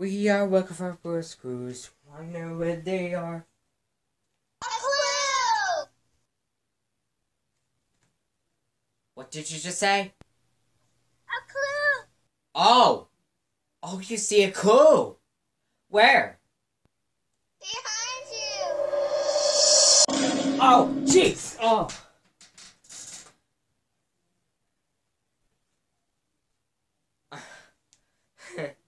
We are looking for Blue's Clues. Wonder where they are. A clue! What did you just say? A clue! Oh! Oh, you see a clue! Where? Behind you! Oh, jeez! Oh!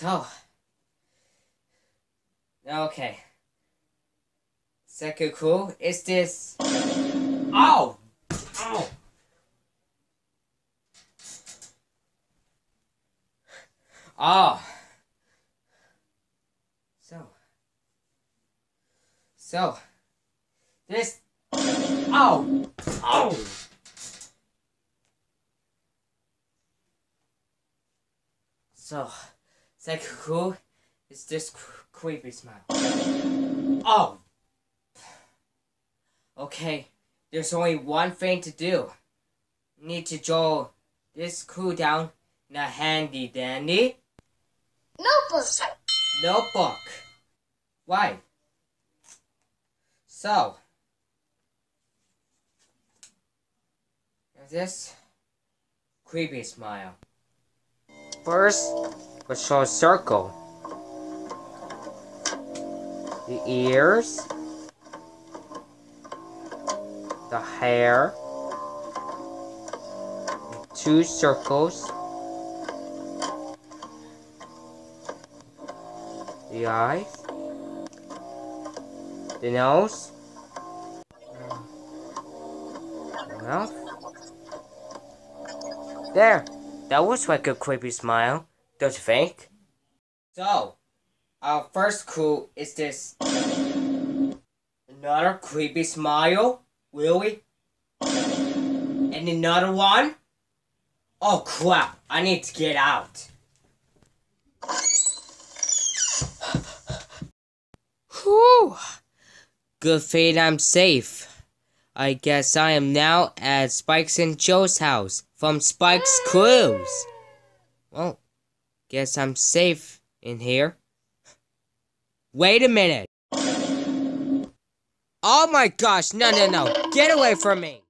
so. Okay. Second clue is this. Oh! Oh! Oh. So. So. This. Oh. Oh. So. Second clue is this cr- creepy smile. Oh. Okay. There's only one thing to do. Need to draw this clue down in a handy dandy Notebook! notebook. Why? So, this creepy smile. First, let's draw a circle. The ears, the hair, two circles. the eyes, the nose, the mouth. There, that was like a creepy smile, don't you think? So, our first clue is this. Another creepy smile? Really? And another one? Oh crap, I need to get out. Whew. Good thing I'm safe. I guess I am now at Spikes and Joe's house from Spike's Clues. Well, guess I'm safe in here. Wait a minute. Oh my gosh, no, no, no. Get away from me.